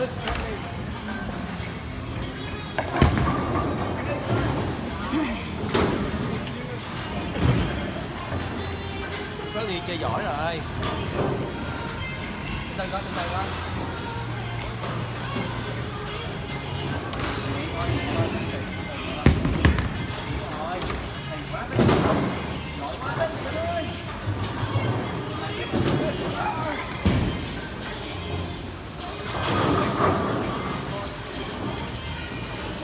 có gì chơi giỏi rồi. Tên có tên có.